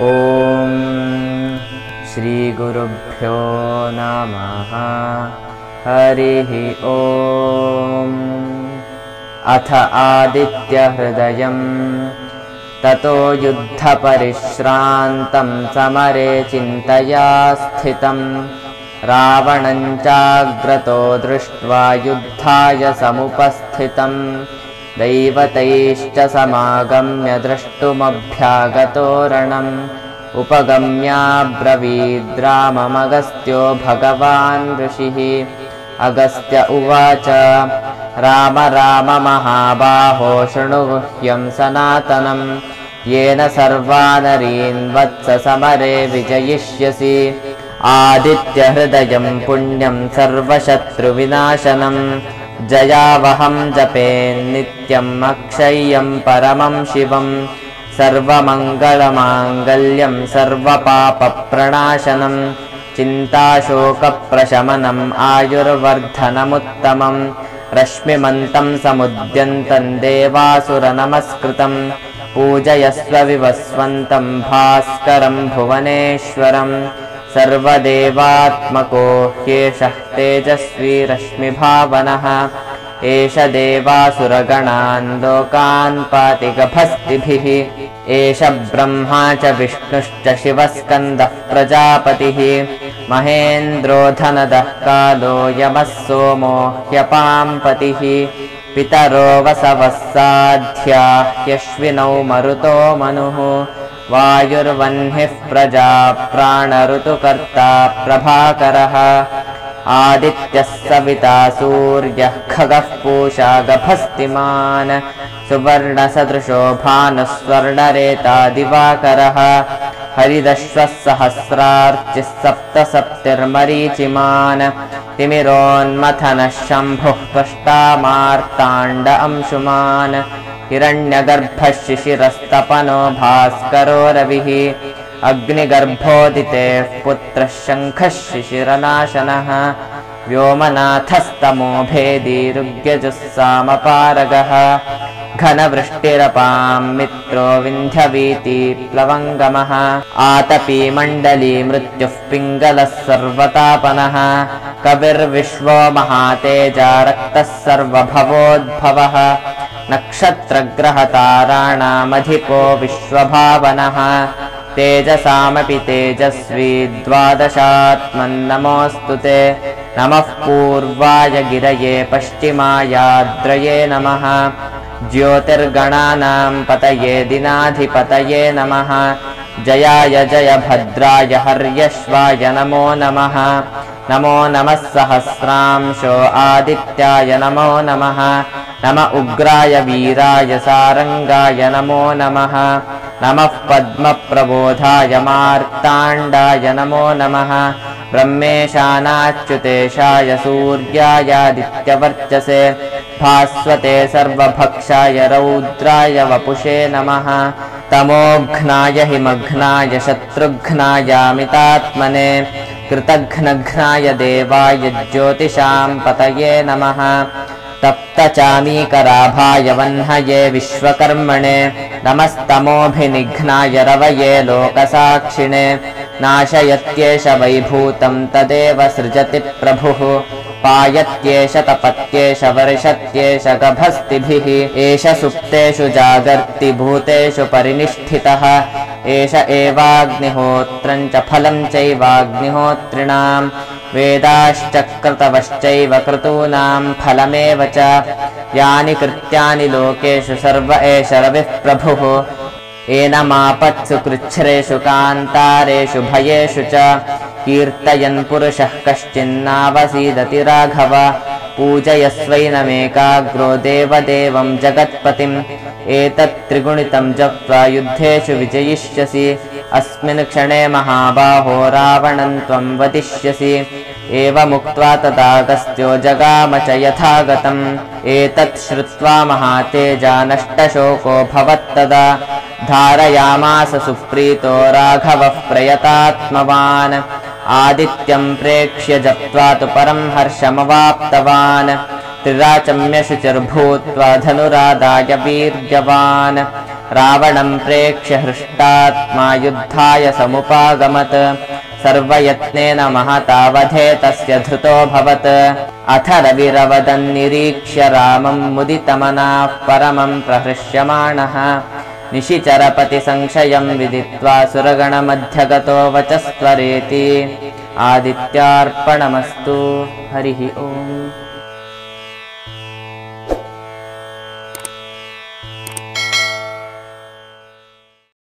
ॐ श्रीगुरुभ्यो नमः। हरिः ॐ। अथ आदित्यहृदयम् ततो युद्धपरिश्रान्तं समरे चिन्तया स्थितम् रावणञ्चाग्रतो दृष्ट्वा युद्धाय समुपस्थितम् दैवतैश्च समागम्य द्रष्टुमभ्यागतोरणम् उपगम्याब्रवीद्राममगस्त्यो भगवान् ऋषिः। अगस्त्य उवाच राम राम महाबाहो शृणुगुह्यं सनातनम्। येन सर्वानरीन् वत्स समरे विजयिष्यसि। आदित्यहृदयं पुण्यं सर्वशत्रुविनाशनम्। जयावहं जपेन्नित्यम् अक्षय्यं परमं शिवम् सर्वमङ्गलमाङ्गल्यं सर्वपापप्रणाशनम् चिन्ताशोकप्रशमनम् आयुर्वर्धनमुत्तमम् रश्मिमन्तं समुद्यन्तं देवासुरनमस्कृतम् पूजयस्व विवस्वन्तं भास्करं भुवनेश्वरम् सर्वदेवात्मको ह्येषः तेजस्वी रश्मिभावनः एष देवासुरगणान् लोकान् पातिगभस्तिभिः। एष ब्रह्मा च विष्णुश्च शिवस्कन्दः प्रजापतिः। महेन्द्रोधनदः कालो यमः सोमो ह्यपाम्पतिः। पितरो वसवः साध्या ह्यश्विनौ मरुतो मनुः। वायुर्वह्निः प्रजा प्राणऋतुकर्ता प्रभाकरः आदित्यः सविता सूर्यः खगः पूषा गभस्तिमान् सुवर्णसदृशो भानुस्वर्णरेता दिवाकरः हरिदश्वः सहस्रार्चिः सप्त सप्तिर्मरीचिमान् तिमिरोन्मथनः शम्भुः कष्टामार्ताण्ड अंशुमान् हिरण्यगर्भः शिशिरस्तपनो भास्करो रविः अग्निगर्भोदितेः पुत्रः शङ्खः शिशिरनाशनः। व्योमनाथस्तमो भेदीरुग्यजुस्सामपारगः घनवृष्टिरपां मित्रो विन्ध्यवीति प्लवङ्गमः। आतपी मण्डली मृत्युः पिङ्गलः सर्वतापनः। कविर्विश्वो महातेजा रक्तः सर्वभवोद्भवः। नक्षत्रग्रहताराणामधिपो विश्वभावनः तेजसामपि तेजस्वी द्वादशात्मन्नमोऽस्तु ते। नमः पूर्वाय गिरये पश्चिमायाद्रये नमः। ज्योतिर्गणानां पतये दिनाधिपतये नमः। जयाय जय भद्राय हर्यश्वाय नमो नमः। नमो नमः सहस्रांशो आदित्याय नमो नमः। नम उग्राय वीराय सारङ्गाय नमो नमः नमः पद्मप्रबोधाय मार्ताण्डाय नमो नमः। ब्रह्मेशानाच्युतेशाय सूर्यायादित्यवर्चसे भास्वते सर्वभक्षाय रौद्राय वपुषे नमः। तमोघ्नाय हिमघ्नाय शत्रुघ्नायामितात्मने कृतघ्नघ्नाय देवाय ज्योतिषां पतये नमः। तप्तचामीकराभाय वह्नये विश्वकर्मणे नमस्तमोऽभिनिघ्नाय रवये लोकसाक्षिणे नाशयत्येष वैभूतं तदेव सृजति प्रभुः पायत्येष तपत्येष वर्षत्येष गभस्तिभिः एष सुप्तेषु जागर्ति भूतेषु परिनिष्ठितः एष एवाग्निहोत्रं च फलं चैवाग्निहोत्रिणाम् वेदाश्च क्रतवश्चैव क्रतूनां फलमेव च। यानि कृत्यानि लोकेषु सर्व एष रविः प्रभुः। एनमापत्सु कृच्छ्रेषु कान्तारेषु भयेषु च। कीर्तयन् पुरुषः कश्चिन्नावसीदति राघव। पूजयस्वैनमेकाग्रो देवदेवं जगत्पतिम्। एतत् त्रिगुणितं जप्त्वा युद्धेषु विजयिष्यसि। अस्मिन् क्षणे महाबाहो रावणं त्वं वदिष्यसि एवमुक्त्वा तदागस्त्यो जगाम च यथागतम्। एतत् श्रुत्वा महातेजा नष्टशोको भवत्तदा धारयामास सुप्रीतो राघवः प्रयतात्मवान्। आदित्यं प्रेक्ष्य जप्त्वा तु परं हर्षमवाप्तवान्। त्रिराचम्यशुचिर्भूत्वा धनुरादाय वीर्यवान् रावणम् प्रेक्ष्य हृष्टात्मा युद्धाय समुपागमत् सर्वयत्नेन महतावधे तस्य धृतोऽभवत् अथ रविरवदन्निरीक्ष्य रामम् मुदितमनाः परमम् प्रहृष्यमाणः। निशिचरपतिसंशयम् विदित्वा सुरगणमध्यगतो वचस्त्वरेति। आदित्यार्पणमस्तु। हरिः ओम्